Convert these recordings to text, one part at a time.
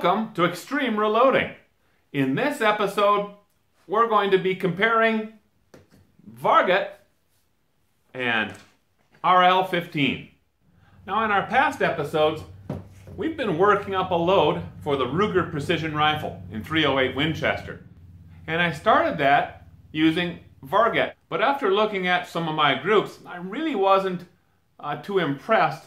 Welcome to Extreme Reloading. In this episode, we're going to be comparing Varget and RL-15. Now in our past episodes, we've been working up a load for the Ruger Precision Rifle in 308 Winchester. And I started that using Varget. But after looking at some of my groups, I really wasn't uh, too impressed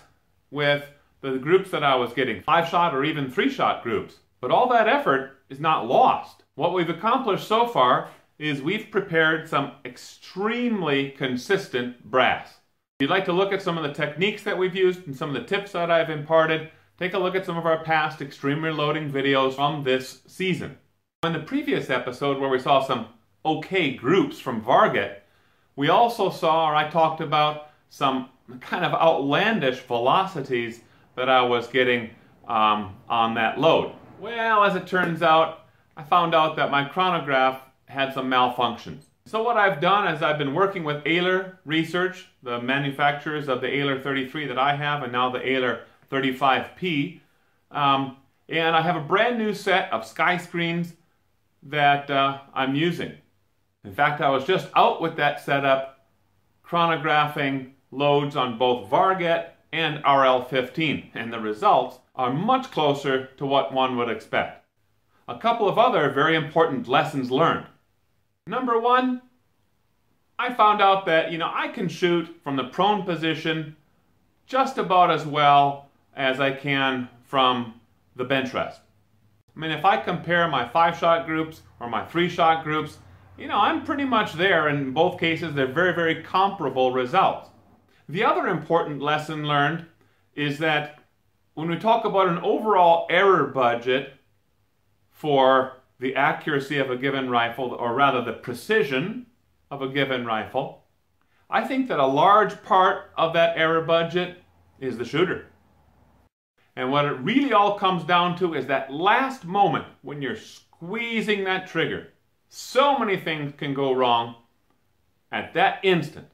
with the groups that I was getting, five shot or even three shot groups. But all that effort is not lost. What we've accomplished so far is we've prepared some extremely consistent brass. If you'd like to look at some of the techniques that we've used and some of the tips that I've imparted, take a look at some of our past extreme reloading videos from this season. In the previous episode where we saw some okay groups from Varget, we also saw, or I talked about, some kind of outlandish velocities that I was getting um, on that load. Well, as it turns out, I found out that my chronograph had some malfunctions. So what I've done is I've been working with Oehler Research, the manufacturers of the Oehler 33 that I have, and now the Oehler 35P. Um, and I have a brand new set of sky screens that uh, I'm using. In fact, I was just out with that setup, chronographing loads on both Varget and RL15, and the results are much closer to what one would expect. A couple of other very important lessons learned. Number one, I found out that, you know, I can shoot from the prone position just about as well as I can from the bench rest. I mean, if I compare my five shot groups or my three shot groups, you know, I'm pretty much there. In both cases, they're very, very comparable results. The other important lesson learned is that when we talk about an overall error budget for the accuracy of a given rifle, or rather the precision of a given rifle, I think that a large part of that error budget is the shooter. And what it really all comes down to is that last moment when you're squeezing that trigger. So many things can go wrong at that instant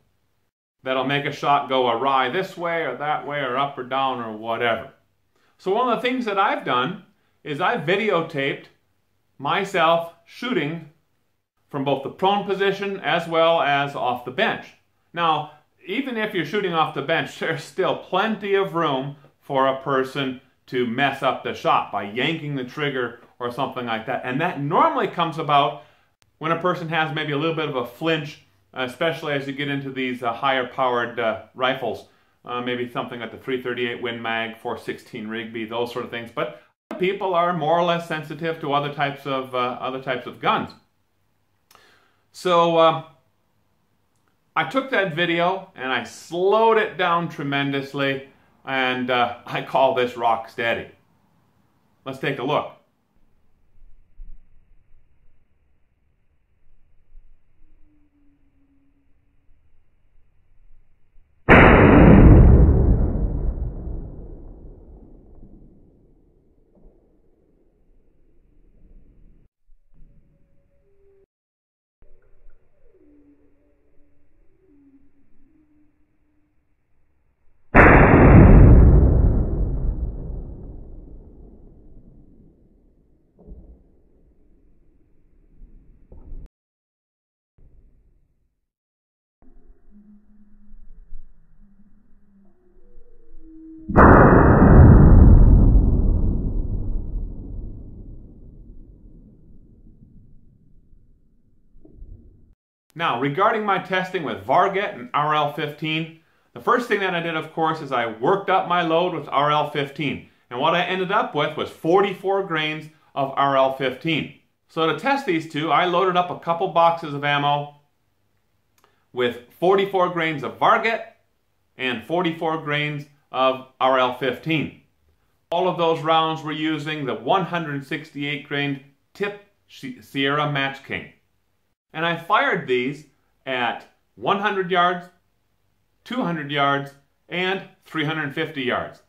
that'll make a shot go awry this way or that way or up or down or whatever. So one of the things that I've done is I've videotaped myself shooting from both the prone position as well as off the bench. Now, even if you're shooting off the bench, there's still plenty of room for a person to mess up the shot by yanking the trigger or something like that. And that normally comes about when a person has maybe a little bit of a flinch especially as you get into these uh, higher powered uh, rifles. Uh, maybe something like the 338 Win Mag, 416 Rigby, those sort of things. But people are more or less sensitive to other types of uh, other types of guns. So uh, I took that video and I slowed it down tremendously, and uh, I call this rock steady. Let's take a look. Now, regarding my testing with Varget and RL15, the first thing that I did, of course, is I worked up my load with RL15. And what I ended up with was 44 grains of RL15. So to test these two, I loaded up a couple boxes of ammo with 44 grains of Varget and 44 grains of RL15. All of those rounds were using the 168 grain tip Sierra Match King. And I fired these at 100 yards, 200 yards, and 350 yards.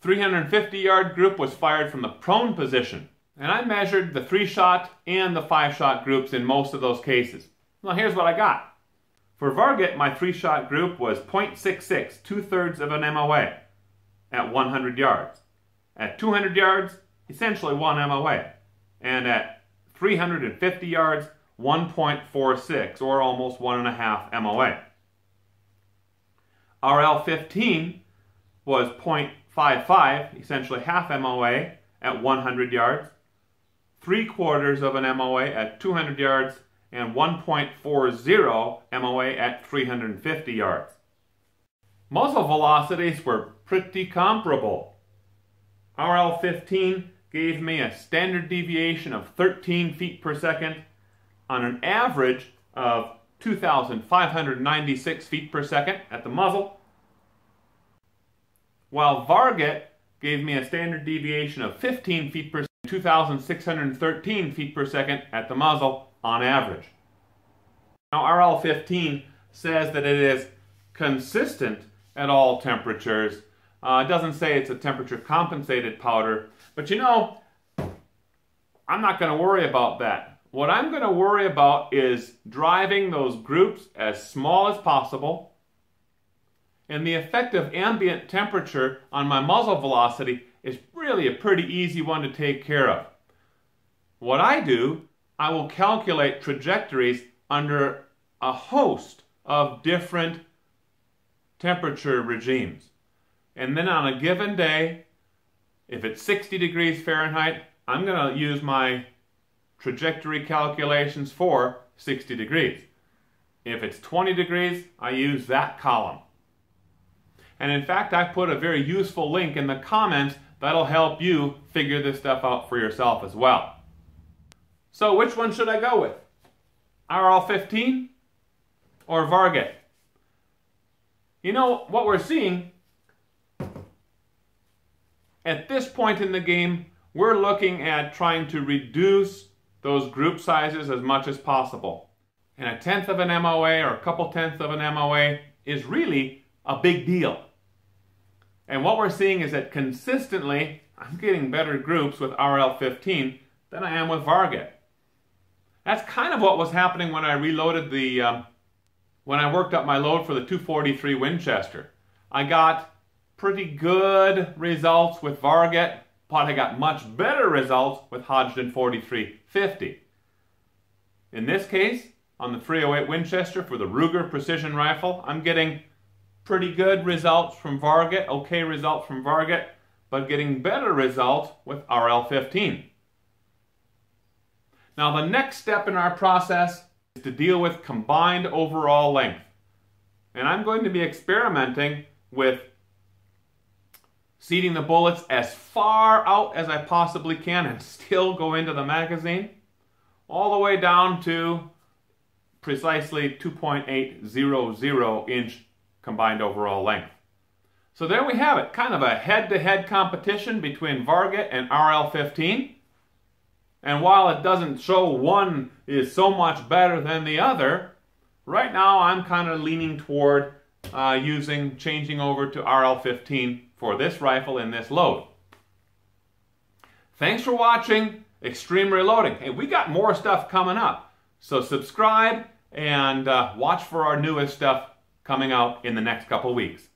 350 yard group was fired from the prone position. And I measured the three shot and the five shot groups in most of those cases. Well, here's what I got. For Varget, my three shot group was 0.66, two thirds of an MOA at 100 yards. At 200 yards, essentially 1 MOA. And at 350 yards, 1.46, or almost 1.5 MOA. RL15 was 0.55, essentially half MOA at 100 yards, 3 quarters of an MOA at 200 yards, and 1.40 MOA at 350 yards. Muzzle velocities were pretty comparable. RL15 gave me a standard deviation of 13 feet per second on an average of 2,596 feet per second at the muzzle, while Varget gave me a standard deviation of 15 feet per second, 2,613 feet per second at the muzzle on average. Now RL15 says that it is consistent at all temperatures. Uh, it doesn't say it's a temperature compensated powder, but you know, I'm not going to worry about that. What I'm going to worry about is driving those groups as small as possible and the effect of ambient temperature on my muzzle velocity is really a pretty easy one to take care of. What I do, I will calculate trajectories under a host of different temperature regimes. And then on a given day, if it's 60 degrees Fahrenheit, I'm going to use my trajectory calculations for 60 degrees. If it's 20 degrees, I use that column. And in fact, I put a very useful link in the comments that'll help you figure this stuff out for yourself as well. So which one should I go with? RL15 or Varget? You know, what we're seeing at this point in the game, we're looking at trying to reduce those group sizes as much as possible. And a tenth of an MOA or a couple tenths of an MOA is really a big deal. And what we're seeing is that consistently, I'm getting better groups with RL15 than I am with Varget. That's kind of what was happening when I reloaded the, um, when I worked up my load for the 243 Winchester. I got pretty good results with Varget, I got much better results with Hodgdon 4350. In this case, on the 308 Winchester for the Ruger precision rifle, I'm getting pretty good results from Varget, okay results from Varget, but getting better results with RL15. Now the next step in our process is to deal with combined overall length. And I'm going to be experimenting with seating the bullets as far out as I possibly can and still go into the magazine, all the way down to precisely 2.800 inch combined overall length. So there we have it, kind of a head-to-head -head competition between Varget and RL15. And while it doesn't show one is so much better than the other, right now I'm kind of leaning toward uh, using, changing over to RL15 for this rifle in this load. Thanks for watching Extreme Reloading. Hey, we got more stuff coming up. So subscribe and uh, watch for our newest stuff coming out in the next couple weeks.